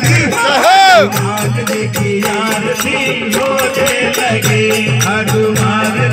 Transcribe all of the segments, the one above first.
जी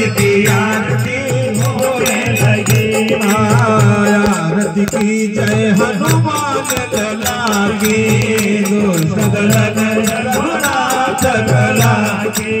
की आरती होने लगी। आरती की जय, हनुमान लला की दो सदन रघुनाथ कला की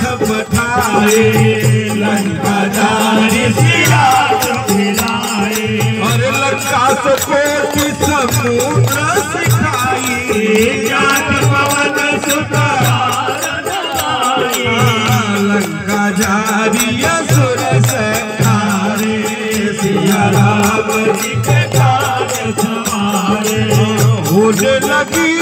रघुनाथ पठाए लंका जारी सिया मिलाए और लंका से कोटि समुद्र सिखाई। जात पवन लंका जारी असुर संहारे सिया राम जी के काज समारे होने लगी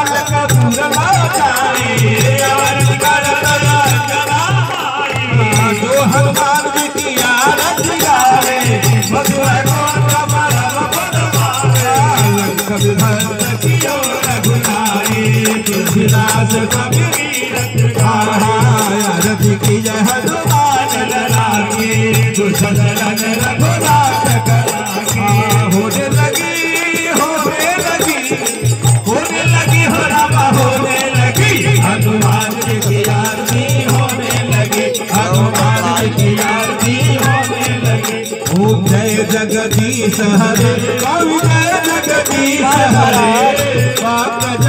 जगदीश हरे। जगदीश हरे। पाप